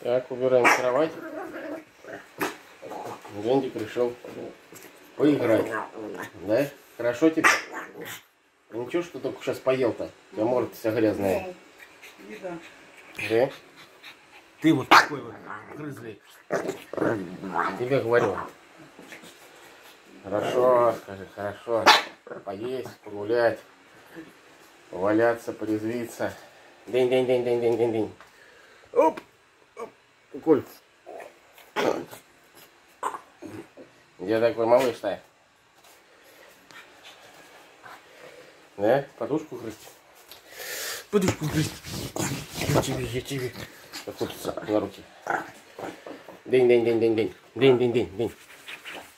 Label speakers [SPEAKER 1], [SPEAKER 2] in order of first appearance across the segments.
[SPEAKER 1] Так, убираем кровать. Гендик решил поиграть. Да? Хорошо тебе? Ничего, что только сейчас поел-то? У тебя морда вся грязная.
[SPEAKER 2] Еда.
[SPEAKER 1] Да? Ты вот такой вот грызли. Тебе говорю. Хорошо, скажи, хорошо. Поесть, погулять, поваляться, порезвиться. День-день-день-день-день-день-день. Оп! Оп! Коль. Где такой малыш-то? Да? Подушку грызть? Подушку грызть. Я тебе, я тебе. Охотиться на руки. День, день, день, день, день. День, день, день, день.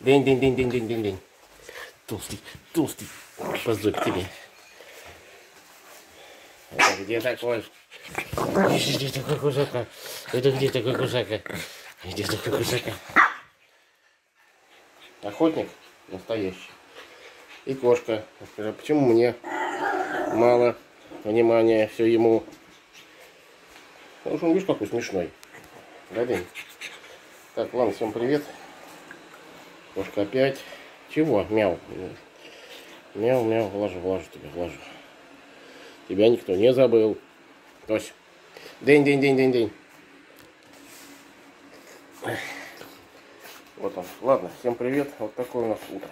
[SPEAKER 1] День, день, день, день, день, день, день. Толстый, толстый. Позой к тебе. Где такой? Где такой кусака? Это где такой кусака? Где такой кусака? Охотник настоящий. И кошка. Почему мне мало внимания все ему? Потому что он, видишь, какой смешной. Да? Так, ладно, всем привет. Кошка опять. Чего? Мяу. Мяу, мяу, влажу, влажу тебя, влажу. Тебя никто не забыл. Тось. День, день, день, день, день. Вот он. Ладно, всем привет. Вот такое у нас утро.